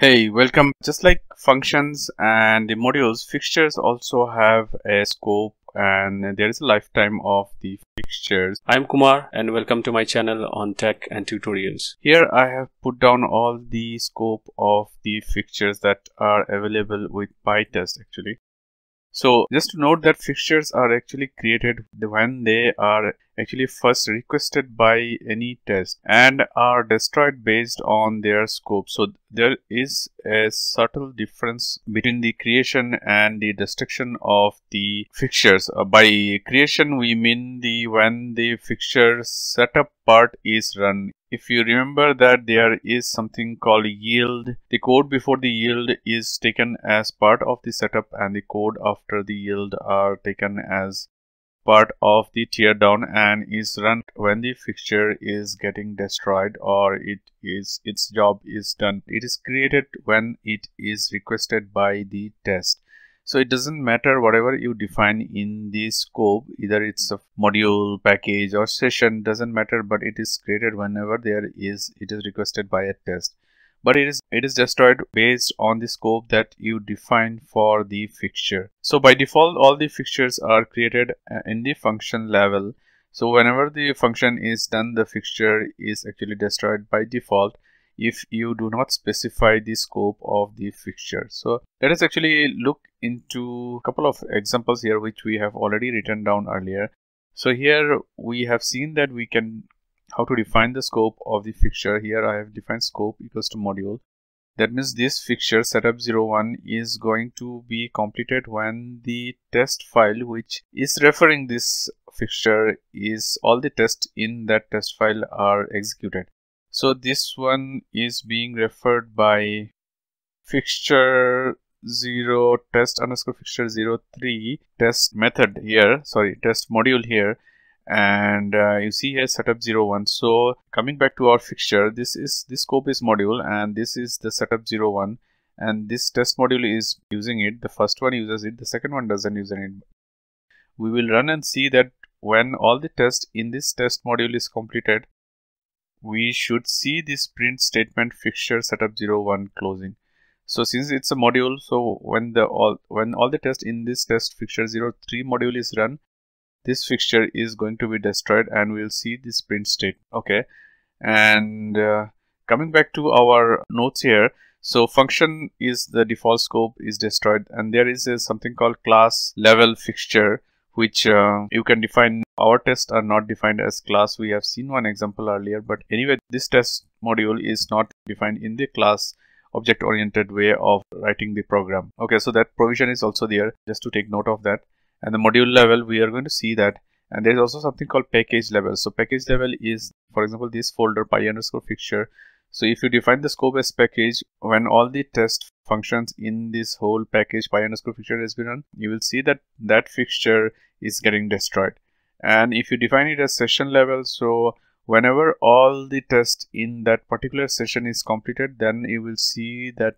Hey, welcome. Just like functions and the modules, fixtures also have a scope and there is a lifetime of the fixtures. I'm Kumar and welcome to my channel on tech and tutorials. Here I have put down all the scope of the fixtures that are available with PyTest actually. So just to note that fixtures are actually created when they are actually first requested by any test and are destroyed based on their scope. So there is a subtle difference between the creation and the destruction of the fixtures. Uh, by creation we mean the when the fixture setup part is run if you remember that there is something called yield the code before the yield is taken as part of the setup and the code after the yield are taken as part of the teardown and is run when the fixture is getting destroyed or it is its job is done. It is created when it is requested by the test so it doesn't matter whatever you define in the scope, either it's a module, package or session doesn't matter, but it is created whenever there is, it is requested by a test. But it is, it is destroyed based on the scope that you define for the fixture. So by default, all the fixtures are created uh, in the function level. So whenever the function is done, the fixture is actually destroyed by default if you do not specify the scope of the fixture. So let us actually look into a couple of examples here which we have already written down earlier. So here we have seen that we can how to define the scope of the fixture. Here I have defined scope equals to module. That means this fixture setup01 is going to be completed when the test file which is referring this fixture is all the tests in that test file are executed. So this one is being referred by fixture 0 test underscore fixture 03 test method here sorry test module here. And uh, you see here setup 01 so coming back to our fixture this is this scope is module and this is the setup 01 and this test module is using it. The first one uses it. The second one doesn't use it we will run and see that when all the tests in this test module is completed we should see this print statement fixture setup 01 closing. So since it's a module so when the all when all the tests in this test fixture 03 module is run this fixture is going to be destroyed and we'll see this print state. Okay. And uh, coming back to our notes here so function is the default scope is destroyed and there is a, something called class level fixture which uh, you can define our tests are not defined as class. We have seen one example earlier but anyway this test module is not defined in the class object oriented way of writing the program. Okay so that provision is also there. Just to take note of that. And the module level we are going to see that. And there's also something called package level. So package level is for example this folder py underscore fixture. So if you define the scope as package when all the test functions in this whole package py underscore fixture has been run you will see that that fixture is getting destroyed and if you define it as session level so whenever all the tests in that particular session is completed then you will see that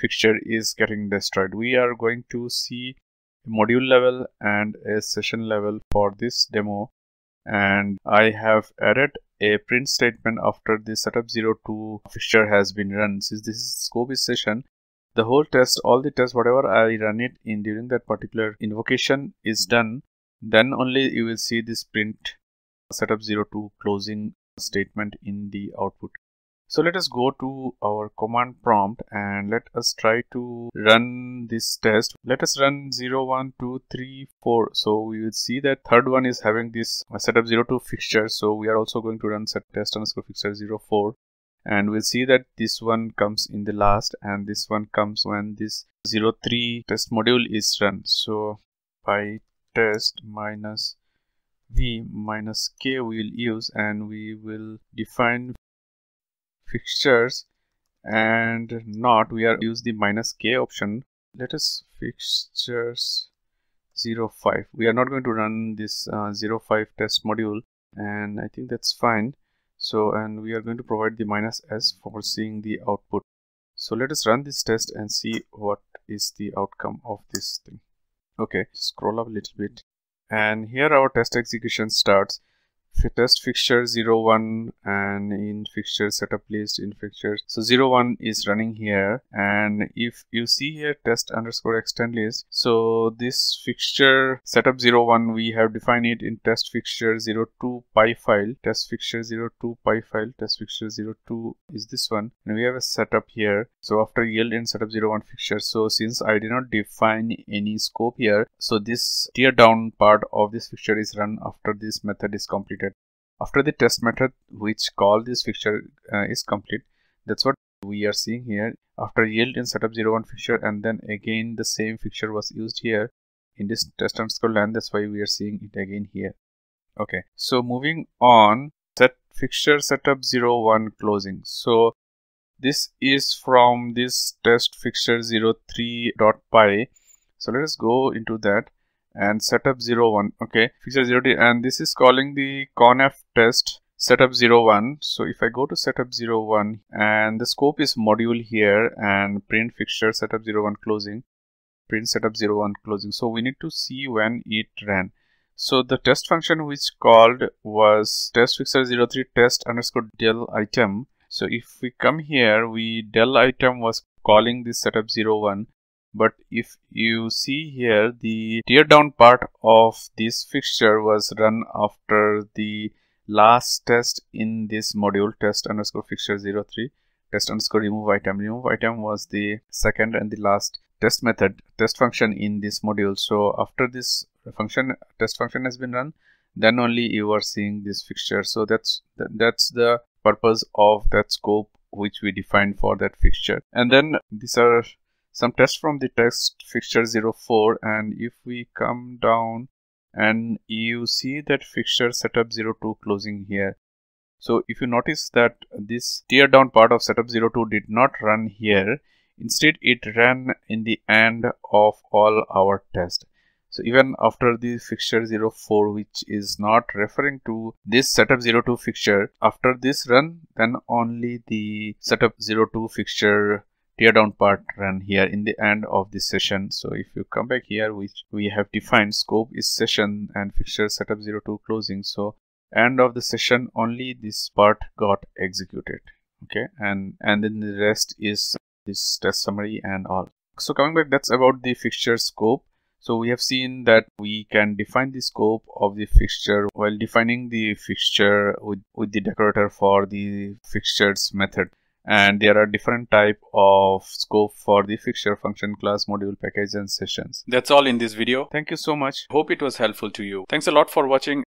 fixture is getting destroyed. We are going to see module level and a session level for this demo. And I have added a print statement after the setup 02 fixture has been run. Since this is scope is session the whole test all the tests whatever I run it in during that particular invocation is done then only you will see this print setup 02 closing statement in the output. So let us go to our command prompt and let us try to run this test. Let us run 0 1 2 3 4 so we will see that third one is having this uh, setup 02 fixture. So we are also going to run set test underscore fixture 04 and we'll see that this one comes in the last and this one comes when this 03 test module is run. So by test minus v minus k we'll use and we will define fixtures and not we are use the minus k option. Let us fixtures 05 we are not going to run this uh, 05 test module and i think that's fine. So and we are going to provide the minus s for seeing the output. So let us run this test and see what is the outcome of this thing okay scroll up a little bit. And here our test execution starts test fixture 01 and in fixture setup list in fixture. So 01 is running here. And if you see here test underscore extend list. So this fixture setup 01 we have defined it in test fixture 02 py file. Test fixture 02 py file. Test fixture 02 is this one. And we have a setup here. So after yield in setup 01 fixture. So since i did not define any scope here so this tear down part of this fixture is run after this method is completed after the test method which call this fixture uh, is complete that's what we are seeing here. After yield in setup 01 fixture and then again the same fixture was used here in this test underscore land that's why we are seeing it again here. Okay so moving on set fixture setup 01 closing. So this is from this test fixture 03.py so let us go into that and setup 01 okay fixture 0 and this is calling the conf test setup 01 so if i go to setup 01 and the scope is module here and print fixture setup 01 closing print setup 01 closing. So we need to see when it ran. So the test function which called was test fixture 03 test underscore del item. So if we come here we del item was calling this setup 01 but if you see here the tear down part of this fixture was run after the last test in this module test underscore fixture 03 test underscore remove item. Remove item was the second and the last test method test function in this module. So after this function test function has been run then only you are seeing this fixture. So that's that's the purpose of that scope which we defined for that fixture. And then these are some tests from the test fixture 04 and if we come down and you see that fixture setup 02 closing here. So if you notice that this tear down part of setup 02 did not run here instead it ran in the end of all our tests so even after the fixture 04 which is not referring to this setup 02 fixture after this run then only the setup 02 fixture tear down part run here in the end of this session. So if you come back here which we have defined scope is session and fixture setup 02 closing. So end of the session only this part got executed. Okay? And and then the rest is this test summary and all. So coming back that's about the fixture scope. So we have seen that we can define the scope of the fixture while defining the fixture with, with the decorator for the fixtures method and there are different type of scope for the fixture function class module package and sessions. That's all in this video. Thank you so much. Hope it was helpful to you. Thanks a lot for watching